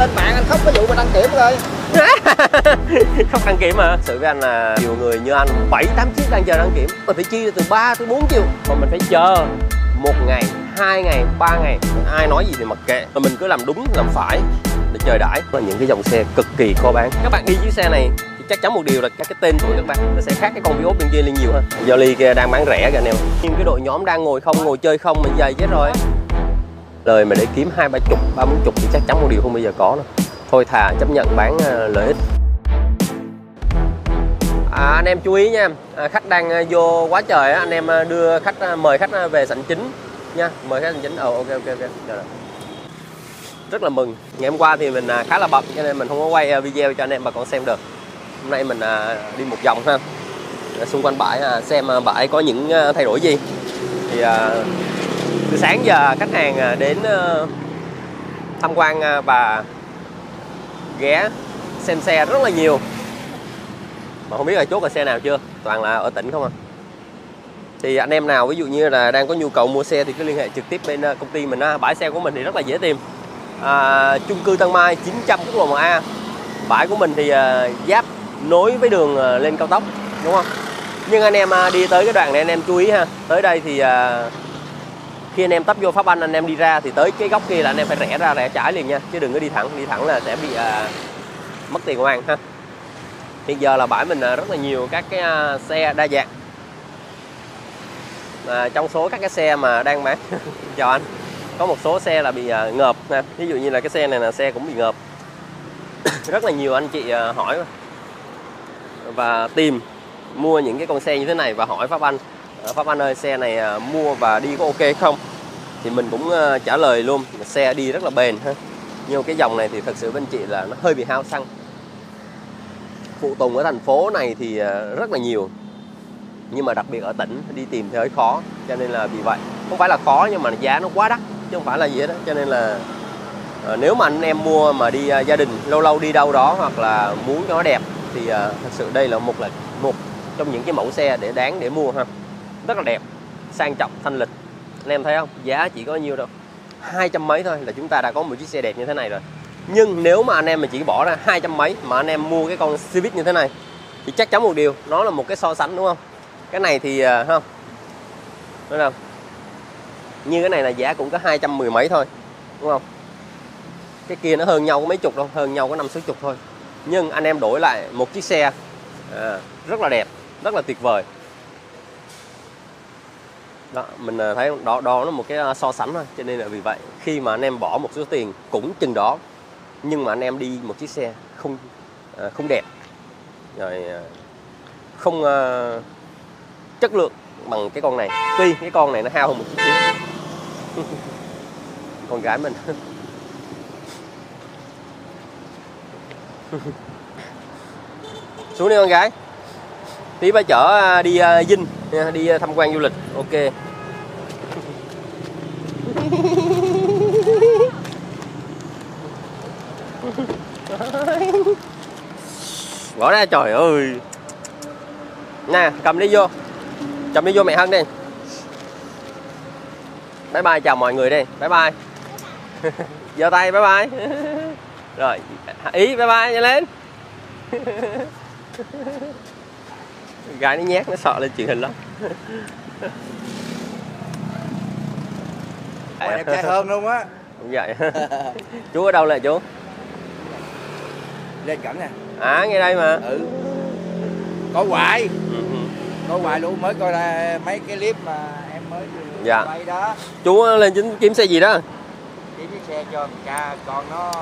lên mạng anh khóc cái vụ mà đăng kiểm rồi không đăng kiểm mà sự với anh là nhiều người như anh bảy tám chiếc đang chờ đăng kiểm. Mình phải chi từ 3 tới 4 triệu mà mình phải chờ. Một ngày hai ngày ba ngày. Ai nói gì thì mặc kệ. Mà mình cứ làm đúng làm phải để chờ đãi. Là những cái dòng xe cực kỳ khó bán. Các bạn đi chiếc xe này thì chắc chắn một điều là các cái tên tuổi các bạn nó sẽ khác cái con Vios bên kia lên nhiều hơn. Jolly kia đang bán rẻ kìa anh em. Nhưng cái đội nhóm đang ngồi không ngồi chơi không mình dày chết rồi lời mà để kiếm hai ba chục ba bốn chục thì chắc chắn một điều không bao giờ có đâu. Thôi thà chấp nhận bán ờ, lợi ích. À, anh em chú ý nha. À, khách đang ờ, vô quá trời á anh em ờ, đưa khách mời khách về sảnh chính nha. Mời khách sảnh chính. Ờ ok ok ok. Rồi, rồi. rất là mừng. Ngày hôm qua thì mình à, khá là bận cho nên mình không có quay video cho anh em bà con xem được. Hôm nay mình à, đi một vòng ha. Xung quanh bãi à, xem bãi có những thay đổi gì. Thì từ sáng giờ khách hàng à, đến ờ, tham quan và ghé xem xe rất là nhiều. Mà không biết là chốt là xe nào chưa? Toàn là ở tỉnh không à? Thì anh em nào ví dụ như là đang có nhu cầu mua xe thì cứ liên hệ trực tiếp bên ờ, công ty mình bãi xe của mình thì rất là dễ tìm. À, chung cư Tân Mai 900 quốc lộ 1A bãi của mình thì ờ, giáp nối với đường lên cao tốc đúng không? Nhưng anh em à, đi tới cái đoạn này anh em chú ý ha. Tới đây thì à, khi anh em tấp vô pháp anh anh em đi ra thì tới cái góc kia là anh em phải rẽ ra rẽ trái liền nha. Chứ đừng có đi thẳng đi thẳng là sẽ bị à, mất tiền oan ha. Hiện giờ là bãi mình à, rất là nhiều các cái à, xe đa dạng. À, trong số các cái xe mà đang bán chào anh có một số xe là bị à, ngợp nè ví dụ như là cái xe này là xe cũng bị ngợp. Rất là nhiều anh chị à, hỏi và tìm mua những cái con xe như thế này và hỏi pháp anh Ờ, pháp anh ơi, xe này ờ, mua và đi có ok không? Thì mình cũng ờ, trả lời luôn xe đi rất là bền ha. Nhưng cái dòng này thì thật sự bên chị là nó hơi bị hao xăng. Phụ tùng ở thành phố này thì rất là nhiều. Nhưng mà đặc biệt ở tỉnh đi tìm thì hơi khó, cho nên là vì vậy. Không phải là khó nhưng mà giá nó quá đắt, chứ không phải là gì hết đó cho nên là nếu mà anh em mua mà đi gia đình lâu lâu đi đâu đó hoặc là muốn cho nó đẹp thì thật sự đây là một là một trong những cái mẫu xe để đáng để mua ha rất là đẹp sang trọng thanh lịch. Anh em thấy không? Giá chỉ có nhiêu đâu? Hai trăm mấy thôi là chúng ta đã có một chiếc xe đẹp như thế này rồi. Nhưng nếu mà anh em mà chỉ bỏ ra hai trăm mấy mà anh em mua cái con Civic như thế này thì chắc chắn một điều nó là một cái so sánh đúng không? Cái này thì ờ, không? Đúng không? Như cái này là giá cũng có hai trăm mười mấy thôi đúng không? Cái kia nó hơn nhau có mấy chục đâu hơn nhau có năm sáu chục thôi. Nhưng anh em đổi lại một chiếc xe à, rất là đẹp rất là tuyệt vời đó, mình à, thấy đó đó nó một cái à, so sánh thôi, cho nên là vì vậy, khi mà anh em bỏ một số tiền cũng chừng đó, nhưng mà anh em đi một chiếc xe không à, không đẹp. Rồi không chất lượng bằng cái con này. Tuy cái con này nó hao hơn một chút xíu. Con gái mình. Xuống đi con gái tí ba chở à, đi à, dinh nha, đi à, tham quan du lịch. Ok. Bỏ ra trời ơi. Nè cầm đi vô. Cầm đi vô mẹ hân đi. Bye bye chào mọi người đi. Bye bye. Giơ tay bye bye. Rồi ý bye bye nhanh lên gái nó nhát nó sợ lên truyền hình lắm. Mà đẹp trai hơn luôn á? Cũng vậy. Chú ở đâu là chú? Lên cảnh nè. À ngay đây mà. Ừ. Có hoài. Ừ, có hoài luôn mới coi ra mấy cái clip mà em mới Dạ. quay đó. Chú lên chính kiếm xe gì đó? Chiếc xe cho cha con nó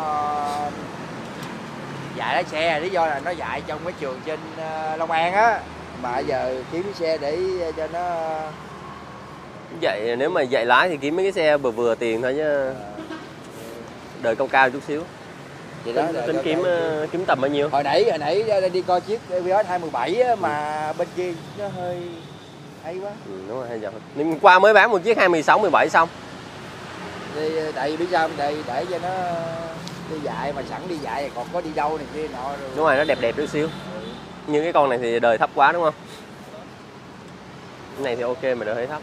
dạy lái xe. Lý do là nó dạy trong cái trường trên ờ, Long An á mà giờ kiếm xe để cho nó vậy nếu mà dạy lái thì kiếm mấy cái xe vừa vừa tiền thôi chứ. Đời cao cao chút xíu. Vậy đó tính, tính kiếm ờ, kiếm tầm bao nhiêu? Hồi nãy hồi nãy đi coi chiếc Vios 217 á, mà bên kia nó hơi hay quá. Ừ, đúng rồi hay giờ nhưng qua mới bán một chiếc 216 17 xong. Thì tại vì biết sao vì để cho nó đi dạy mà sẵn đi dạy còn có đi đâu này kia nọ rồi. Đúng rồi nó đẹp đẹp chút xíu như cái con này thì đời thấp quá đúng không? Cái này thì ok mà đời hơi thấp.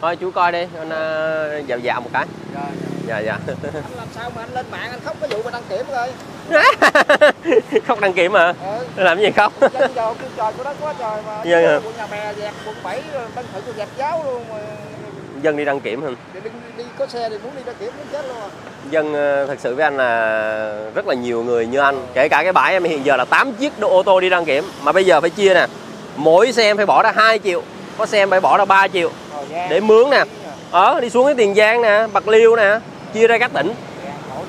Thôi chú coi đi anh ờ, dạo dạo một cái. Rồi, rồi. dạ dạ. Anh làm sao mà anh lên mạng anh khóc cái vụ mà đăng kiểm rồi khóc đăng kiểm mà ừ. làm gì khóc? Dân kêu trời của đất quá trời mà. Dân hả? quận nhà bè dẹp quận 7 tân thự dẹp giáo luôn mà dân đi đăng kiểm hả đi, đi, đi có xe thì muốn đi đăng kiểm muốn chết luôn à. dân ờ, thật sự với anh là rất là nhiều người như anh. Kể cả cái bãi em hiện giờ là 8 chiếc đô ô tô đi đăng kiểm. Mà bây giờ phải chia nè mỗi xe em phải bỏ ra 2 triệu có xe em phải bỏ ra 3 triệu. Rồi, Giang, để mướn nè. Ở đi xuống cái tiền giang nè bạc liêu nè chia ra các tỉnh. Cũ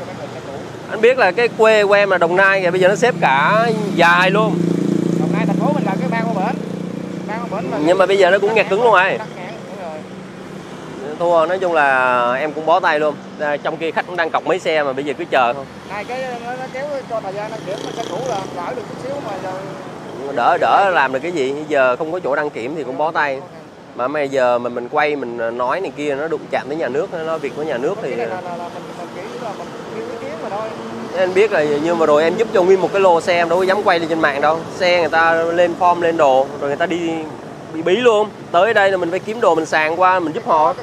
anh biết là cái quê của em là đồng nai kìa bây giờ nó xếp cả dài luôn. Đồng Nai thành phố mình là cái mang qua bển. Mang qua bển là nhưng mà bây giờ nó cũng nghẹt cứng luôn rồi Tắc nghẽn, đúng rồi. Thua nói chung là em cũng bó tay luôn. À, trong khi khách cũng đang cọc mấy xe mà bây giờ cứ chờ thôi. Này cái nó, nó kéo cho thời gian đăng kiểm mà xe cũ là đỡ được chút xíu mà giờ đỡ đỡ làm được cái gì? Giờ không có chỗ đăng kiểm thì cũng bó tay. Mà bây giờ mình mình quay mình nói này kia nó đụng chạm tới nhà nước nó việc của nhà nước thì là, là, là mình mình là mình anh biết là như mà rồi em giúp cho nguyên một cái lô xe em đâu có dám quay lên trên mạng đâu. Xe người ta lên form lên đồ rồi người ta đi bị bí luôn. Tới đây là mình phải kiếm đồ mình sàn qua mình giúp họ.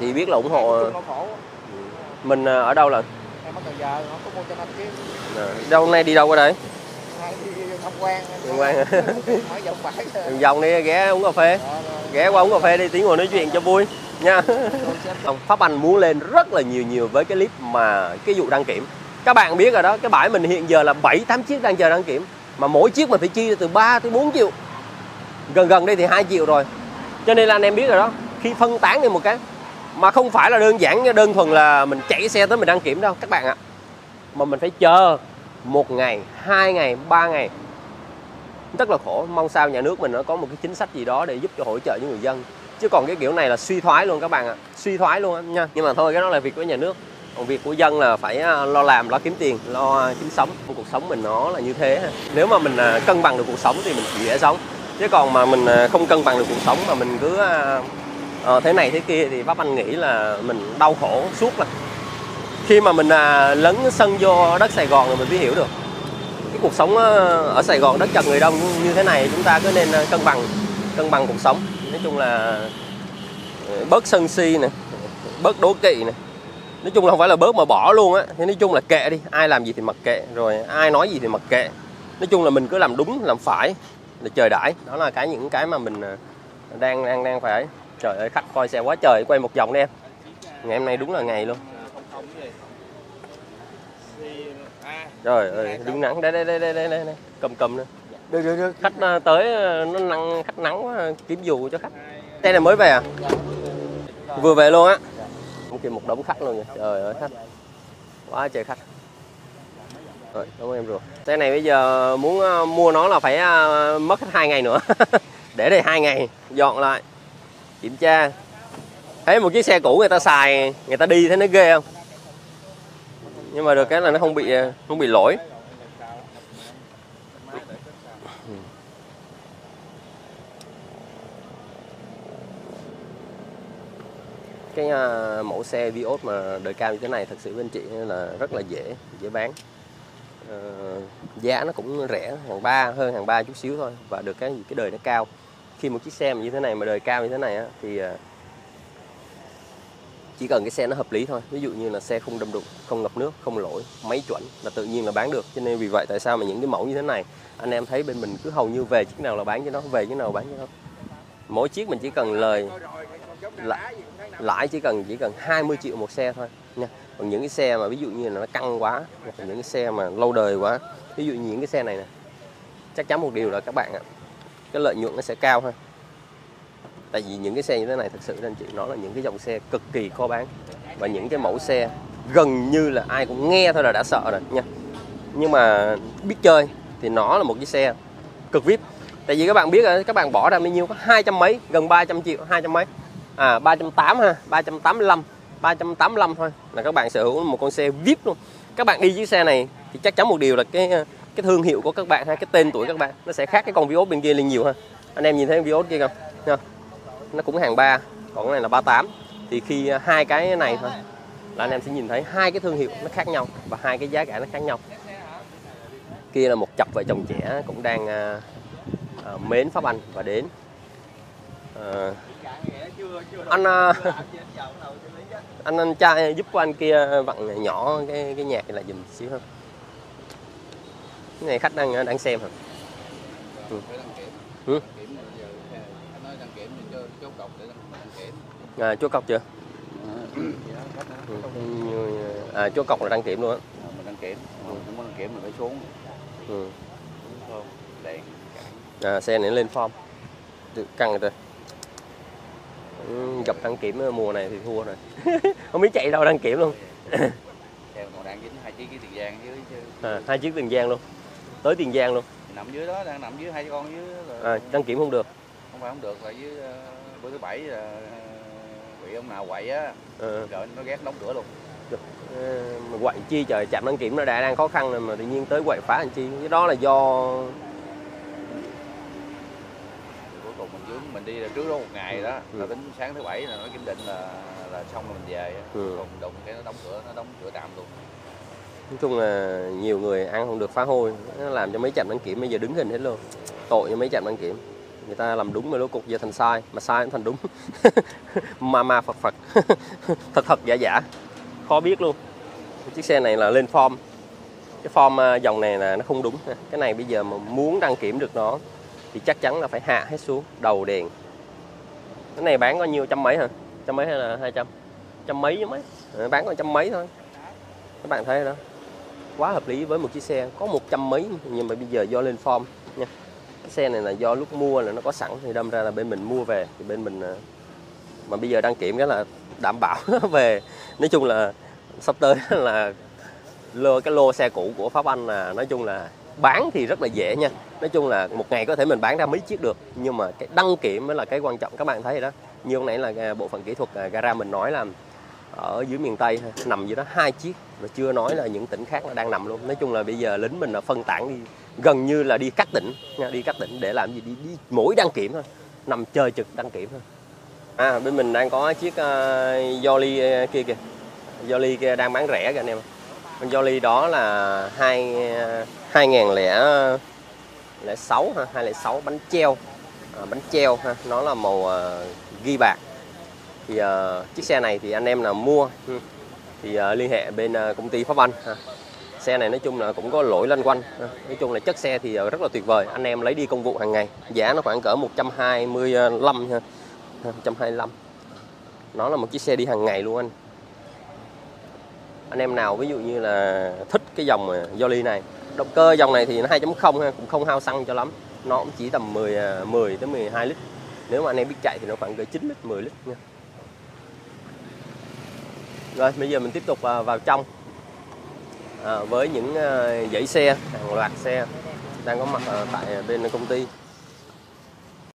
Thì biết là ủng hộ khổ. Mình à, ở đâu là? À, đâu nay đi đâu qua đây? Tham quan. Quan. Đường vòng đi ghé uống cà phê. Rồi. ghé qua uống cà phê đi tí ngồi nói chuyện cho vui nha. Pháp Anh muốn lên rất là nhiều nhiều với cái clip mà cái vụ đăng kiểm. Các bạn biết rồi đó cái bãi mình hiện giờ là 7 8 chiếc đang chờ đăng kiểm mà mỗi chiếc mình phải chi từ 3 tới 4 triệu. Gần gần đây thì 2 triệu rồi. Cho nên là anh em biết rồi đó, khi phân tán đi một cái, mà không phải là đơn giản đơn thuần là mình chạy xe tới mình đăng kiểm đâu, các bạn ạ. Mà mình phải chờ một ngày, hai ngày, ba ngày. Rất là khổ, mong sao nhà nước mình nó có một cái chính sách gì đó để giúp cho hỗ trợ những người dân. Chứ còn cái kiểu này là suy thoái luôn các bạn ạ, suy thoái luôn á nha. Nhưng mà thôi, cái đó là việc của nhà nước còn việc của dân là phải à, lo làm lo kiếm tiền lo kiếm sống. Cuộc sống mình nó là như thế. Nếu mà mình à, cân bằng được cuộc sống thì mình dễ sống. Chứ còn mà mình à, không cân bằng được cuộc sống mà mình cứ à, ờ, thế này thế kia thì bác anh nghĩ là mình đau khổ suốt là khi mà mình à, lấn sân vô đất sài gòn thì mình mới hiểu được. Cái cuộc sống ở sài gòn đất chật người đông như thế này chúng ta cứ nên cân bằng cân bằng cuộc sống. Nói chung là ờ, bớt sân si nè bớt đố kỵ nè nói chung là không phải là bớt mà bỏ luôn á. Thế nói chung là kệ đi ai làm gì thì mặc kệ rồi ai nói gì thì mặc kệ. Nói chung là mình cứ làm đúng làm phải là trời đãi. Đó là cái những cái mà mình à, đang đang đang phải. Trời ơi khách coi xe quá trời quay một vòng đi em. Ngày hôm nay đúng là ngày luôn. Trời ơi đứng nắng đây đây đây đây đây, đây, đây. cầm cầm nữa được được được. Khách à, tới à, nó nắng khách nắng quá kiếm dù cho khách. Xe này mới về à? Vừa về luôn á cũng kia một đống khách luôn nha. Trời ơi, khách. Quá trời khách. Rồi đúng em rồi xe này bây giờ muốn ờ, mua nó là phải ờ, mất hết hai ngày nữa. Để đây hai ngày, dọn lại, kiểm tra. Thấy một chiếc xe cũ người ta xài, người ta đi thấy nó ghê không? Nhưng mà được cái là nó không bị ờ, không bị lỗi. Cái uh, mẫu xe Vios mà đời cao như thế này thật sự với anh chị là rất là dễ dễ bán. Uh, giá nó cũng rẻ hàng ba hơn hàng ba chút xíu thôi và được cái cái đời nó cao. Khi một chiếc xe mà như thế này mà đời cao như thế này á, thì à, chỉ cần cái xe nó hợp lý thôi. Ví dụ như là xe không đâm đụng không ngập nước không lỗi máy chuẩn là tự nhiên là bán được. Cho nên vì vậy tại sao mà những cái mẫu như thế này anh em thấy bên mình cứ hầu như về chiếc nào là bán cho nó về chiếc nào bán cho nó. Mỗi chiếc mình chỉ cần lời lãi, lãi chỉ cần chỉ cần 20 triệu một xe thôi nha. Còn những cái xe mà ví dụ như là nó căng quá hoặc là những cái xe mà lâu đời quá ví dụ như những cái xe này nè chắc chắn một điều là các bạn ạ cái lợi nhuận nó sẽ cao hơn. Tại vì những cái xe như thế này thật sự anh chị nó là những cái dòng xe cực kỳ khó bán. Và những cái mẫu xe gần như là ai cũng nghe thôi là đã sợ rồi nha. Nhưng mà biết chơi thì nó là một cái xe cực vip. Tại vì các bạn biết là các bạn bỏ ra bao nhiêu? Có hai trăm mấy gần 300 triệu hai trăm mấy à 380 ha 385 385 thôi. Là các bạn sở hữu một con xe VIP luôn. Các bạn đi chiếc xe này thì chắc chắn một điều là cái cái thương hiệu của các bạn hay cái tên tuổi các bạn nó sẽ khác cái con Vios bên kia lên nhiều ha. Anh em nhìn thấy Vios kia không? Nha nó cũng hàng ba còn cái này là 38 thì khi à, hai cái này thôi là anh em sẽ nhìn thấy hai cái thương hiệu nó khác nhau và hai cái giá cả nó khác nhau. Kia là một cặp vợ chồng trẻ cũng đang à, à, mến Pháp Anh và đến à, anh à, anh anh trai giúp của anh kia vặn nhỏ cái cái nhạc này lại dùm xíu hơn. Cái này khách đang đang xem hả? Ừ. phải đăng kiểm. Ừ. à, chốt cọc chưa? Ừ. à, chốt cọc là đăng kiểm luôn á. Ờ, mình đăng kiểm. Ờ, có đăng kiểm mình phải xuống. Ừ. à, xe này lên form. Căng rồi ừ, gặp đăng kiểm mùa này thì thua rồi. Không biết chạy đâu đăng kiểm luôn. Theo còn đang dính hai chiếc cái tiền giang dưới chứ. À, hai chiếc tiền giang luôn. Tới tiền giang luôn. Nằm dưới đó đang nằm dưới hai con dưới rồi à, đăng kiểm không được. Không phải không được là dưới ờ, bữa thứ bảy là ờ, bị ông nào quậy á. À, rồi nó ghét đóng cửa luôn. Ờ, mà quậy chi trời chạm đăng kiểm nó đã đang khó khăn rồi mà tự nhiên tới quậy phá làm chi? Cái đó là do Rồi cuối cùng mình dướng mình đi là trước đó một ngày đó Ừ. là tính sáng thứ bảy là nó kiểm định là là xong rồi mình về. Ừ. còn đụng cái nó đóng cửa nó đóng cửa tạm luôn. Nói chung là nhiều người ăn không được phá hôi nó làm cho mấy trạm đăng kiểm bây giờ đứng hình hết luôn. Tội cho mấy trạm đăng kiểm. Người ta làm đúng mà rốt cuộc giờ thành sai mà sai cũng thành đúng. Ma ma phật phật. Thật thật giả giả. Khó biết luôn. Chiếc xe này là lên form. Cái form à, dòng này là nó không đúng. Cái này bây giờ mà muốn đăng kiểm được nó thì chắc chắn là phải hạ hết xuống, đầu đèn. Cái này bán có nhiêu? Trăm mấy hả? Trăm mấy hay là hai trăm? Trăm mấy chứ mấy. Ờ, bán có trăm mấy thôi. Các bạn thấy đó. Quá hợp lý với một chiếc xe. Có một trăm mấy nhưng mà bây giờ do lên form nha. Cái xe này là do lúc mua là nó có sẵn thì đâm ra là bên mình mua về. Thì bên mình ờ, mà bây giờ đăng kiểm cái là đảm bảo nó về. Nói chung là sắp tới là lô, cái lô xe cũ của Pháp Anh là nói chung là bán thì rất là dễ nha. Nói chung là một ngày có thể mình bán ra mấy chiếc được nhưng mà cái đăng kiểm mới là cái quan trọng các bạn thấy đó. Như hôm nãy là à, bộ phận kỹ thuật à, gara mình nói là ở dưới miền tây nằm dưới đó hai chiếc và chưa nói là những tỉnh khác nó đang nằm luôn. Nói chung là bây giờ lính mình là phân tán đi gần như là đi các tỉnh nha đi các tỉnh để làm gì? Đi, đi mỗi đăng kiểm thôi nằm chơi trực đăng kiểm thôi. À bên mình đang có chiếc uh, Jolly kia kìa. Jolly kia đang bán rẻ kìa anh em con Jolly đó là hai uh, 2006 ha, 206 bánh treo. À, bánh treo ha, nó là màu uh, ghi bạc. Thì uh, chiếc xe này thì anh em nào mua ừ, thì uh, liên hệ bên uh, công ty Pháp Anh ha. Xe này nói chung là cũng có lỗi loanh quanh. Ha. Nói chung là chất xe thì uh, rất là tuyệt vời, anh em lấy đi công vụ hàng ngày. Giá nó khoảng cỡ 125 ha. 125. Nó là một chiếc xe đi hàng ngày luôn anh anh em nào ví dụ như là thích cái dòng Jolly này động cơ dòng này thì nó 2.0 ha cũng không hao xăng cho lắm. Nó cũng chỉ tầm 10 10 à, tới 12 lít. Nếu mà anh em biết chạy thì nó khoảng cỡ 9 lít 10 lít nha. Rồi bây giờ mình tiếp tục à, vào trong. À, với những à, dãy xe hàng loạt xe đang có mặt tại bên công ty.